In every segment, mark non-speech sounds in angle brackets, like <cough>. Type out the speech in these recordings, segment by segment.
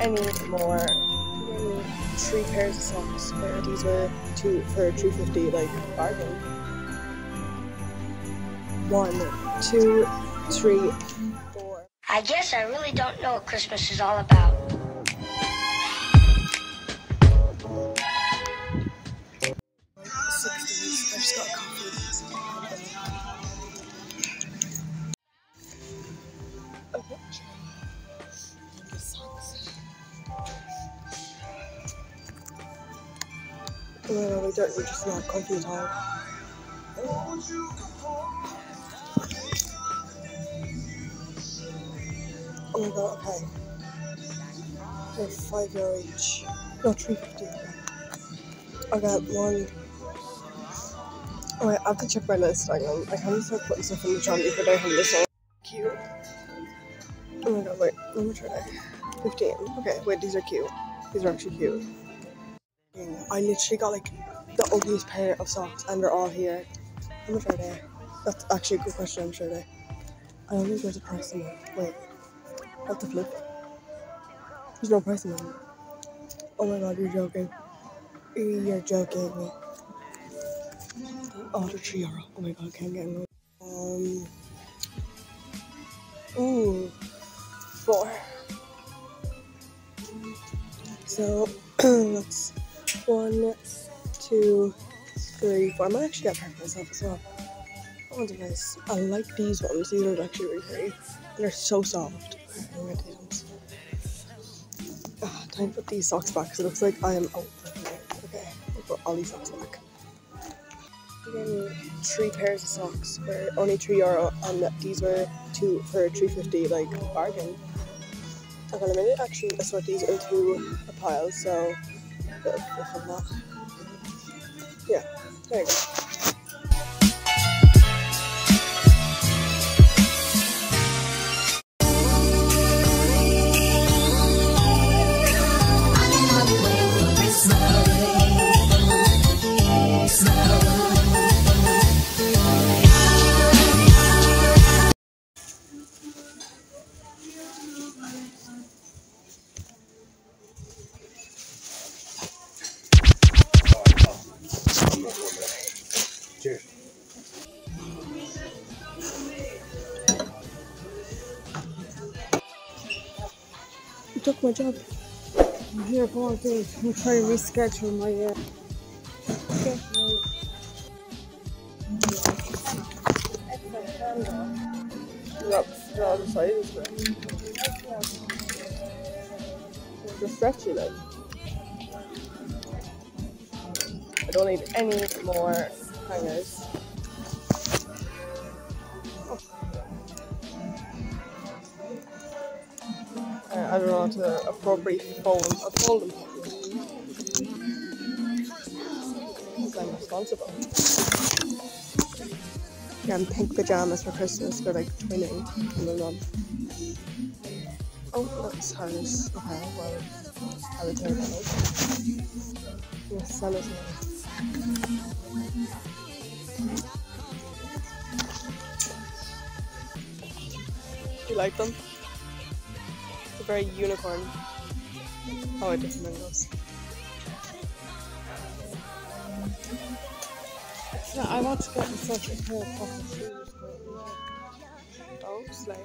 any more. Any three pairs of socks where these were two for two fifty, like bargain. One, two, three, four. I guess I really don't know what Christmas is all about. My god, we don't, we're just not at all. Oh my god, okay. They're five euro each. No, three fifty. I got one. Wait, I have to check my list. Hang on. I can't start putting stuff in the trolley for day on this one. Cute. Oh my god, wait. Let me try. they? 15. Okay, wait, these are cute. These are actually cute. I literally got like the ugliest pair of socks and they're all here. How much are they? That's actually a good question, I'm sure they. I don't think there's a price on them. Wait. What the flip? There's no price on them. Oh my god, you're joking. You're joking me. Oh, they're three euro. Oh my god, I can't get them. Um. Ooh. Four. So, <clears throat> that's one, two, three, four. I actually get a pair for myself as well. That one's nice. I like these ones. These are actually really pretty. They're so soft. Ah, time to put these socks back because it looks like I am out. Okay, I'll put all these socks back. Three pairs of socks for only three euro, and these were two for three fifty, like bargain. Okay, let me actually sort these into a pile, so Yeah, there you go. Took my job. I'm here for all day. I'm trying to reschedule my. Uh... Okay. Yep, the other side is good. They're stretchy like. I don't need any more hangers. I don't know how uh, to appropriately fold them. I'm responsible. Yeah, I'm pink pajamas for Christmas. They're like twinning and they're not. Oh, that's harness. Okay, well, I would take those. The sun is nice. You like them? It's a very unicorn. Oh, it doesn't mangoes. Yeah, I want to get myself a pair of proper shoes. but- Oh, slay.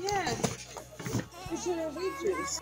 Yeah. You should have wheat juice.